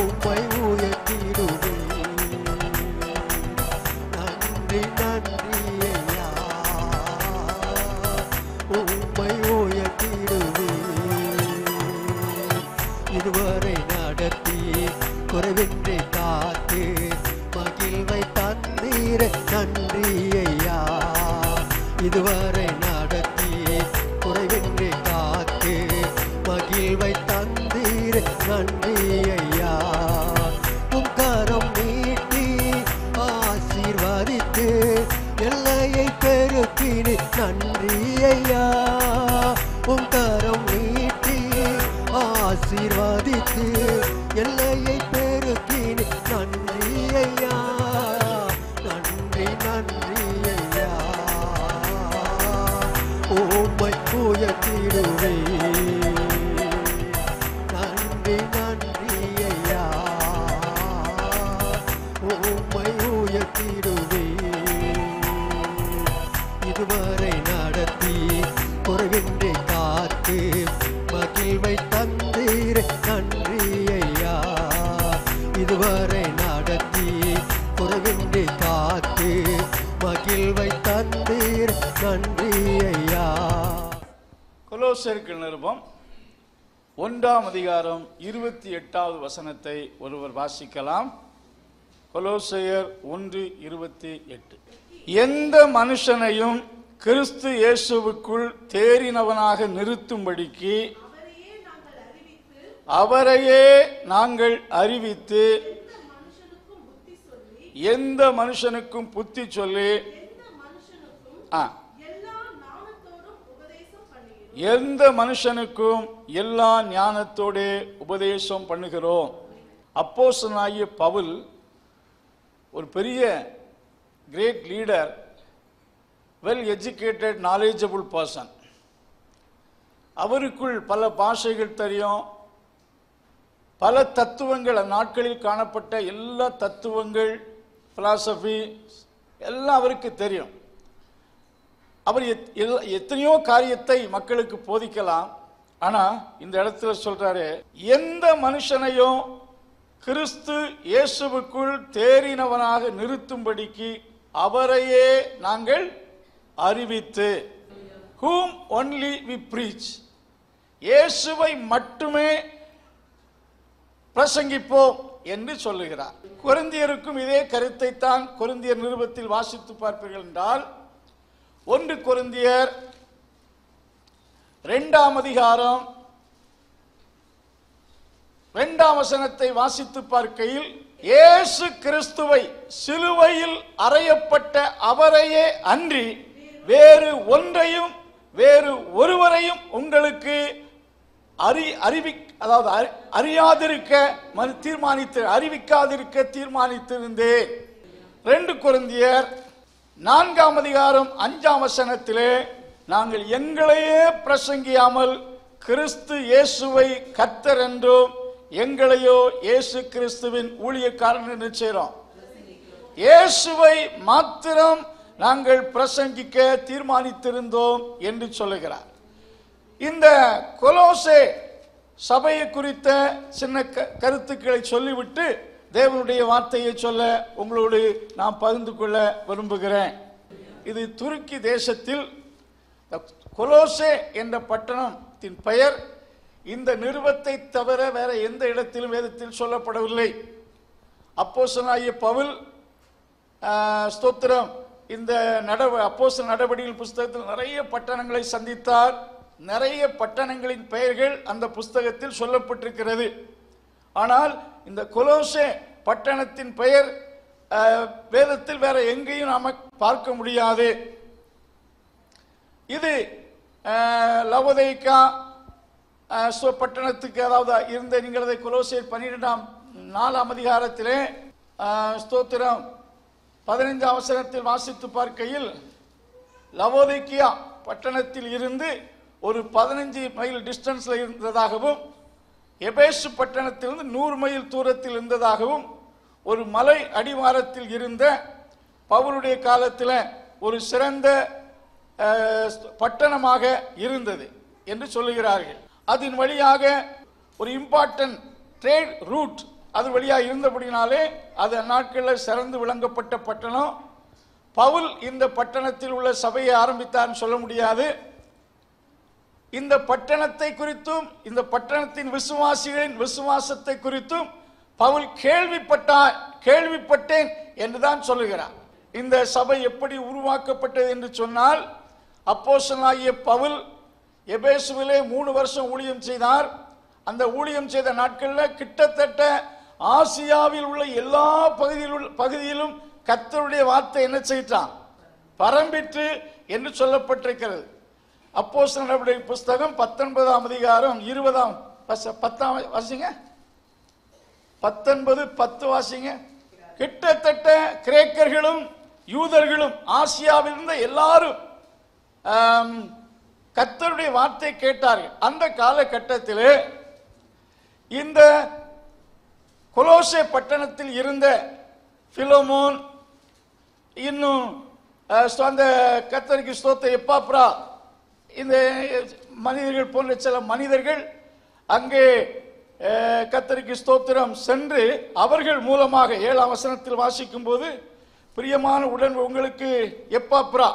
உம்மை உயர்த்திடுவே நன்றி நன்றி ஐயா. உம்மை உயர்த்திடுவே இதுவரை நடத்தி குறைவின்றி காத்து மகிழ்வை தந்தீர. நன்றி ஐயா. இதுவரை நடத்தி குறைவின்றி காத்து மகிழ்வை தந்தீர. நன்றி ஆசீர்வாதித்து எல்லையை பெருக்கினி. நன்றி ஐயா நன்றி நன்றி ஐயா. ஓமை உயர்த்திடுவே. நன்றி நன்றி ஐயா. ஓமை உயர்த்திடுவே. இதுவரை நடத்தி குறைவின்றி காத்து கொலோசருக்கு நிருபம் ஒன்றாம் அதிகாரம் இருபத்தி எட்டாவது வசனத்தை ஒருவர் வாசிக்கலாம். கொலோசையர் ஒன்று இருபத்தி எட்டு. எந்த மனுஷனையும் கிறிஸ்து இயேசுவுக்குள் தேறினவனாக நிறுத்தும்படிக்கு அவரையே நாங்கள் அறிவித்து எந்த மனுஷனுக்கும் புத்தி சொல்லி ஆ எந்த மனுஷனுக்கும் எல்லா ஞானத்தோட உபதேசம் பண்ணுகிறோம்? அப்போசனாகிய பவுல் ஒரு பெரிய great leader well educated knowledgeable person அவருக்குள் பல பாஷைகள் தெரியும். பல தத்துவங்கள் அந்நாட்களில் காணப்பட்ட எல்லா தத்துவங்கள் பிலாசபி எல்லாம் அவருக்கு தெரியும். அவர் எத்- எத்தனையோ காரியத்தை மக்களுக்கு போதிக்கலாம். ஆனா இந்த இடத்துல சொல்றாரு எந்த மனுஷனையும் கிறிஸ்து இயேசுவுக்குள் தேறினவனாக நிறுத்தும்படிக்கு அவரையே நாங்கள் அறிவித்து ஹூம் ஒன்லி வி preach. இயேசுவை மட்டுமே பிரசங்கிப்போம் என்று சொல்லுகிறார். குருந்தியருக்கும் இதே கருத்தை தான் குருந்தியர் நிருபத்தில் வாசித்து பார்ப்பீர்கள் என்றால் ஒன்று குருந்தியர் இரண்டாம் அதிகாரம் இரண்டாம் வசனத்தை வாசித்து பார்க்கையில் இயேசு கிறிஸ்துவை சிலுவையில் அறையப்பட்ட அவரையே அன்றி வேறு ஒன்றையும் வேறு ஒருவரையும் உங்களுக்கு அறி அறிவி அதாவது அறி- அறியாதிருக்க மறு தீர்மானித்து அறிவிக்காதிருக்க தீர்மானித்திருந்தேன். ரெண்டு குழந்தையர் நான்காம் அதிகாரம் அஞ்சாம் வசனத்திலே நாங்கள் எங்களையே பிரசங்கியாமல் கிறிஸ்து இயேசுவை கத்தர் என்றும் எங்களையோ இயேசு கிறிஸ்துவின் ஊழியக்காரன் செய்கிறோம் இயேசுவை மாத்திரம் நாங்கள் பிரசங்கிக்க தீர்மானித்திருந்தோம் என்று சொல்லுகிறார். இந்த கொலோசே சபையை குறித்த சின்ன க- கருத்துக்களை சொல்லிவிட்டு தேவனுடைய வார்த்தையை சொல்ல உங்களோடு நான் பகிர்ந்து கொள்ள விரும்புகிறேன். இது துருக்கி தேசத்தில் கொலோசே என்ற பட்டணத்தின் பெயர். இந்த நிறுவத்தை தவிர வேற எந்த இடத்திலும் வேதத்தில் சொல்லப்படவில்லை. அப்போசனாகிய பவுல் ஸ்தோத்திரம். இந்த நடவ அப்போச நடவடிக்கைகள் புஸ்தகத்தில் நிறைய பட்டணங்களை சந்தித்தார். நிறைய பட்டணங்களின் பெயர்கள் அந்த புஸ்தகத்தில் சொல்லப்பட்டிருக்கிறது. ஆனால் இந்த கொலோசே பட்டணத்தின் பெயர் வேதத்தில் வேற எங்கேயும் நாம பார்க்க முடியாது. இது லவோதைக்கா பட்டணத்துக்கு அதாவது இருந்த நீங்களது கொலோசே பன்னிரெண்டாம் நாலாம் அதிகாரத்திலே ஸ்தோத்திரம் பதினைந்து அவசரத்தில் வாசித்து பார்க்கையில் லவோதைக்கியா பட்டணத்தில் இருந்து ஒரு பதினஞ்சு மைல் டிஸ்டன்ஸில் இருந்ததாகவும் எபேசு பட்டணத்திலிருந்து நூறு மைல் தூரத்தில் இருந்ததாகவும் ஒரு மலை அடிவாரத்தில் இருந்த பவுருடைய காலத்தில் ஒரு சிறந்த பட்டணமாக இருந்தது என்று சொல்லுகிறார்கள். அதன் வழியாக ஒரு இம்பார்ட்டன்ட் ட்ரேட் ரூட் அது வழியாக இருந்தபடினாலே அது அந்நாட்களில் சிறந்து விளங்கப்பட்ட பட்டணம். பவுல் இந்த பட்டணத்தில் உள்ள சபையை ஆரம்பித்தார்னு சொல்ல முடியாது. இந்த பட்டணத்தை குறித்தும் இந்த பட்டணத்தின் விசுவாசிகளின் விசுவாசத்தை குறித்தும் பவுல் கேள்விப்பட்டா கேள்விப்பட்டேன் என்றுதான் சொல்லுகிறார். இந்த சபை எப்படி உருவாக்கப்பட்டது என்று சொன்னால் அப்போசனாகிய பவுல் எபேசுவிலே மூணு வருஷம் ஊழியம் செய்தார். அந்த ஊழியம் செய்த நாட்களில் கிட்டத்தட்ட ஆசியாவில் உள்ள எல்லா பகுதியில் பகுதியிலும் கத்தருடைய வார்த்தை என்ன செய்தான்? பரம்பிற்று என்று சொல்லப்பட்டிருக்கிறது. அப்போஸ் நடவடிக்கை புஸ்தகம் பத்தொன்பதாம் அதிகாரம் இருபதாம் வச- பத்தாம் வாசிங்க. பத்தொன்பது பத்து வாசிங்க. கிட்டத்தட்ட கிரேக்கர்களும் யூதர்களும் ஆசியாவில் இருந்த எல்லாரும் கத்தருடைய வார்த்தை கேட்டார்கள். அந்த காலகட்டத்தில் இந்த கொலோசே பட்டணத்தில் இருந்த பிலோமோன் இன்னும் அந்த கத்தரிக்கு ஸ்தோத்த எப்பாப்ரா இந்த மனிதர்கள் போன்ற சில மனிதர்கள் அங்கே கத்தரிக்கு ஸ்தோத்திரம் சென்று அவர்கள் மூலமாக ஏழாம் வசனத்தில் வாசிக்கும் போது பிரியமான உடன் உங்களுக்கு எப்பாப்ரா?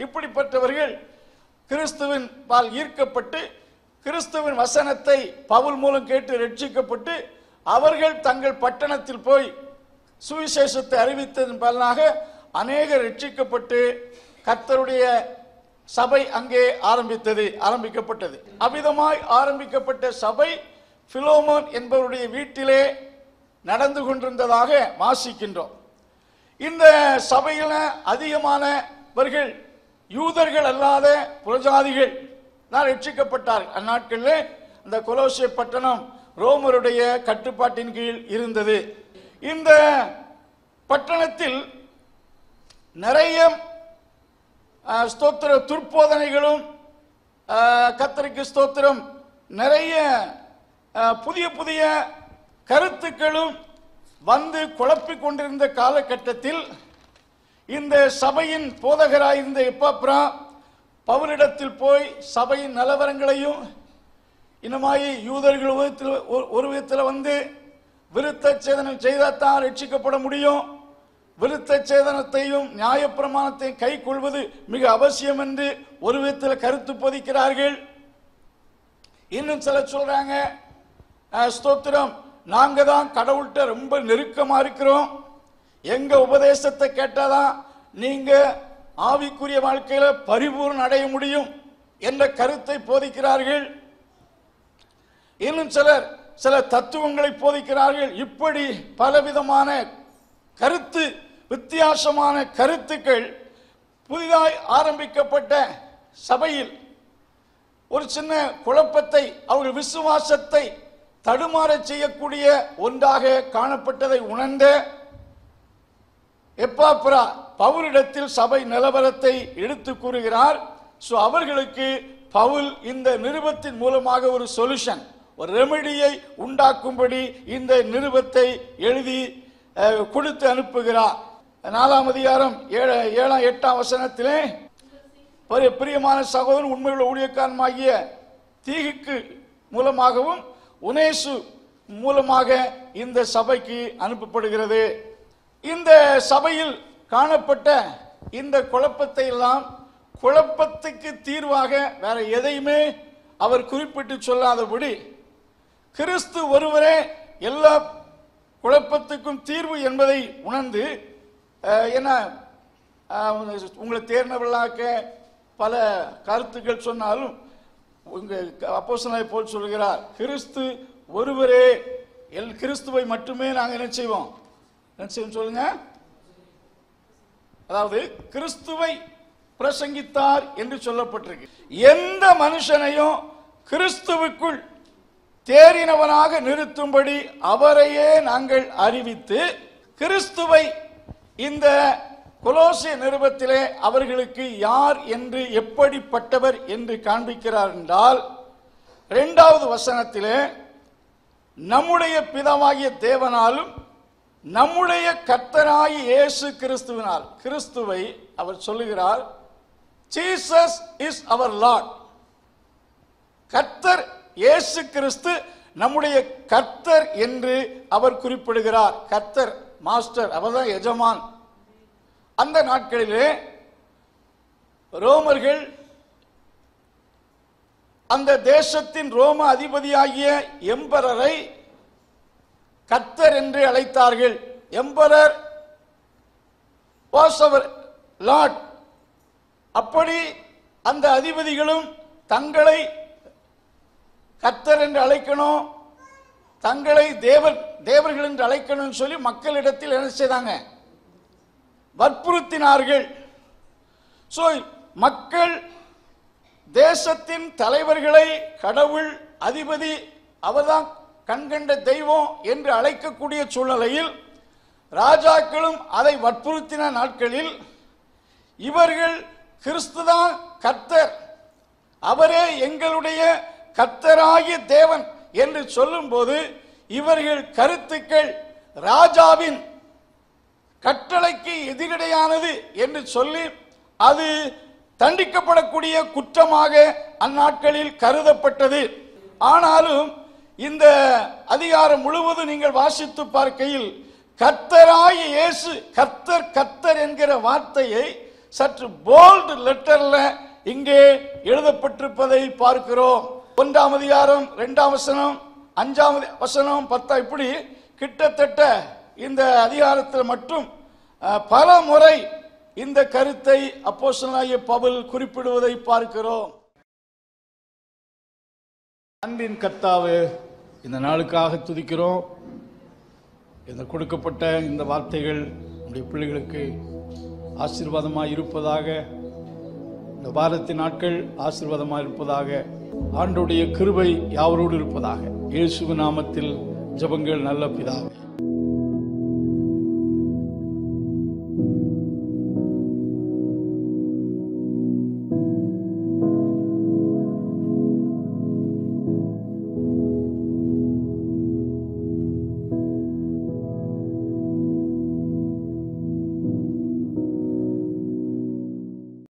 இப்படிப்பட்டவர்கள் கிறிஸ்துவின் பால் ஈர்க்கப்பட்டு கிறிஸ்துவின் வசனத்தை பவுல் மூலம் கேட்டு ரட்சிக்கப்பட்டு அவர்கள் தங்கள் பட்டணத்தில் போய் சுவிசேஷத்தை அறிவித்ததன் பலனாக அநேகர் ரட்சிக்கப்பட்டு கத்தருடைய சபை அங்கே ஆரம்பித்தது ஆரம்பிக்கப்பட்டது. அவ்விதமாய் ஆரம்பிக்கப்பட்ட சபை பிலோமோன் என்பவருடைய வீட்டிலே நடந்து கொண்டிருந்ததாக வாசிக்கின்றோம். இந்த சபையில் அதிகமானவர்கள் யூதர்கள் அல்லாத புரஜாதிகள் தான் ரட்சிக்கப்பட்டார்கள். அந்நாட்களில் அந்த கொலோசிய பட்டணம் ரோமருடைய கட்டுப்பாட்டின் கீழ் இருந்தது. இந்த பட்டணத்தில் நிறைய ஸ்தோத்திர துர்போதனைகளும் அஹ், ஸ்தோத்திரம். நிறைய புதிய புதிய கருத்துக்களும் வந்து குழப்பிக் கொண்டிருந்த காலகட்டத்தில் இந்த சபையின் போதகராயிருந்த எப்பாப்ரா பவுலிடத்தில் போய் சபையின் நிலவரங்களையும் இன்னமாயி யூதர்கள் ஒரு விதத்தில் ஒரு- விதத்தில் வந்து விருத்த சேதனம் செய்தால்தான் ரட்சிக்கப்பட முடியும். விருத்த சேதனத்தையும் நியாயப்பிரமாணத்தையும் கை கொள்வது மிக அவசியம் என்று ஒரு விதத்தில் கருத்து போதிக்கிறார்கள். இன்னும் சிலர் சொல்றாங்க ஸ்தோத்திரம் நாங்க தான் கடவுள்கிட்ட ரொம்ப நெருக்கமா இருக்கிறோம். எங்க உபதேசத்தை கேட்டாதான் நீங்க ஆவிக்குரிய வாழ்க்கையில பரிபூர்ணம் அடைய முடியும் என்ற கருத்தை போதிக்கிறார்கள். இன்னும் சிலர் சில தத்துவங்களை போதிக்கிறார்கள். இப்படி பலவிதமான கருத்து வித்தியாசமான கருத்துக்கள் புதிதாய் ஆரம்பிக்கப்பட்ட சபையில் ஒரு சின்ன குழப்பத்தை அவர்கள் விசுவாசத்தை தடுமாறச் செய்யக்கூடிய ஒன்றாக காணப்பட்டதை உணர்ந்த எப்பாப்ரா பவுலிடத்தில் சபை நிலவரத்தை எடுத்து கூறுகிறார். ஸோ அவர்களுக்கு பவுல் இந்த நிருபத்தின் மூலமாக ஒரு சொல்யூஷன் ஒரு ரெமெடியை உண்டாக்கும்படி இந்த நிருபத்தை எழுதி கொடுத்து அனுப்புகிறார். நாலாம் அதிகாரம் ஏழ ஏழாம் எட்டாம் வசனத்திலே பிரியமான சகோதரன் உண்மையுள்ள ஊழியக்காரமாகிய தீகுக்கு மூலமாகவும் உனேசு மூலமாக இந்த சபைக்கு அனுப்பப்படுகிறது. இந்த சபையில் காணப்பட்ட இந்த குழப்பத்தை எல்லாம் குழப்பத்துக்கு தீர்வாக வேற எதையுமே அவர் குறிப்பிட்டு சொல்லாதபடி கிறிஸ்து ஒருவரே எல்லா குழப்பத்துக்கும் தீர்வு என்பதை உணர்ந்து என்ன உங்களை தேர்ந்தவர்களாக்க பல கருத்துக்கள் சொன்னாலும் உங்க அப்போஸ்தலனை போல் சொல்கிறார் கிறிஸ்து ஒருவரே எல் கிறிஸ்துவை மட்டுமே நாங்கள் என்ன செய்வோம்? என்ன செய்வோம் சொல்லுங்க. அதாவது கிறிஸ்துவை பிரசங்கித்தார் என்று சொல்லப்பட்டிருக்கு. எந்த மனுஷனையும் கிறிஸ்துவுக்குள் தேறினவனாக நிறுத்தும்படி அவரையே நாங்கள் அறிவித்து கிறிஸ்துவை இந்த கொலோசிய நிருபத்திலே அவர்களுக்கு யார் என்று எப்படிப்பட்டவர் என்று காண்பிக்கிறார் என்றால் இரண்டாவது வசனத்திலே நம்முடைய பிதமாகிய தேவனாலும் நம்முடைய கர்த்தராகி இயேசு கிறிஸ்துவினால் கிறிஸ்துவை அவர் சொல்லுகிறார் ஜீசஸ் இஸ் அவர் லார்ட் கர்த்தர் இயேசு கிறிஸ்து நம்முடைய கர்த்தர் என்று அவர் குறிப்பிடுகிறார். கர்த்தர் மாஸ்டர் அவர்தான் எஜமான். அந்த நாட்களிலே ரோமர்கள் அந்த தேசத்தின் ரோம அதிபதியாகிய எம்பரரை கர்த்தர் என்று அழைத்தார்கள். எம்பரர் வாஸ் அவர் லார்ட் அப்படி அந்த அதிபதிகளும் தங்களை கர்த்தர் என்று அழைக்கணும். தங்களை தேவர் தேவர்கள் என்று அழைக்கணும்னு சொல்லி மக்களிடத்தில் என்ன செய்தாங்க? வற்புறுத்தினார்கள். ஸோ மக்கள் தேசத்தின் தலைவர்களை கடவுள் அதிபதி அவர்தான் கண்கண்ட தெய்வம் என்று அழைக்கக்கூடிய சூழ்நிலையில் ராஜாக்களும் அதை வற்புறுத்தின நாட்களில் இவர்கள் கிறிஸ்துதான் கர்த்தர். அவரே எங்களுடைய கர்த்தராகிய தேவன். என்று சொல்லும்போது இவர்கள் கருத்துக்கள் ராஜாவின் கட்டளைக்கு எதிரடையானது என்று சொல்லி அது தண்டிக்கப்படக்கூடிய குற்றமாக அந்நாட்களில் கருதப்பட்டது. ஆனாலும் இந்த அதிகாரம் முழுவதும் நீங்கள் வாசித்து பார்க்கையில் கத்தராய இயேசு கர்த்தர் கர்த்தர் என்கிற வார்த்தையை சற்று போல்டு லெட்டர்ல இங்கே எழுதப்பட்டிருப்பதை பார்க்கிறோம். ஒன்றாம் அதிகாரம் ரெண்டாம் வசனம் அஞ்சாம் வசனம் பத்தா இப்படி கிட்டத்தட்ட இந்த அதிகாரத்தில் மட்டும் பல முறை இந்த கருத்தை அப்போஸ்தலனாகிய பவுல் குறிப்பிடுவதை பார்க்கிறோம். அன்பின் கர்த்தாவே இந்த நாளுக்காக துதிக்கிறோம். இந்த கொடுக்கப்பட்ட இந்த வார்த்தைகள் நம்முடைய பிள்ளைகளுக்கு ஆசீர்வாதமாக இருப்பதாக இந்த வாரத்தின் நாட்கள் ஆசீர்வாதமாக இருப்பதாக ஆண்டுடைய கிருபை யாவரோடு இருப்பதாக. இயேசு நாமத்தில் ஜபங்கள் நல்ல பிதாவே.